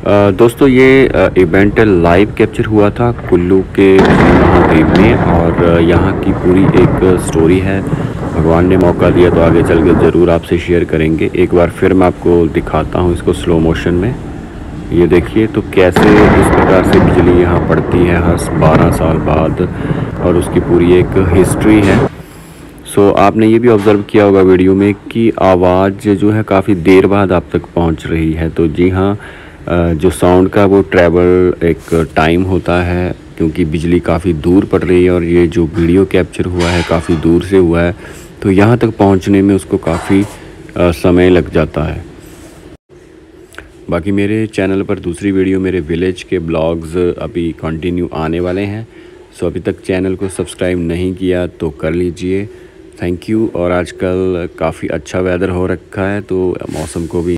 दोस्तों, ये event live capture हुआ था कुल्लू के महादेव में और यहाँ की पूरी एक स्टोरी है। भगवान ने मौका दिया तो आगे चल के ज़रूर आपसे शेयर करेंगे। एक बार फिर मैं आपको दिखाता हूँ इसको स्लो मोशन में। ये देखिए तो कैसे इस प्रकार से बिजली यहाँ पड़ती है हर 12 साल बाद और उसकी पूरी एक हिस्ट्री है। सो आपने ये भी ऑब्ज़र्व किया होगा वीडियो में कि आवाज़ जो है काफ़ी देर बाद आप तक पहुँच रही है। तो जी हाँ जो साउंड का वो ट्रैवल एक टाइम होता है, क्योंकि बिजली काफ़ी दूर पड़ रही है और ये जो वीडियो कैप्चर हुआ है काफ़ी दूर से हुआ है तो यहाँ तक पहुँचने में उसको काफ़ी समय लग जाता है। बाकी मेरे चैनल पर दूसरी वीडियो मेरे विलेज के ब्लॉग्स अभी कंटिन्यू आने वाले हैं सो अभी तक चैनल को सब्सक्राइब नहीं किया तो कर लीजिए। थैंक यू और आजकल काफ़ी अच्छा वेदर हो रखा है तो मौसम को भी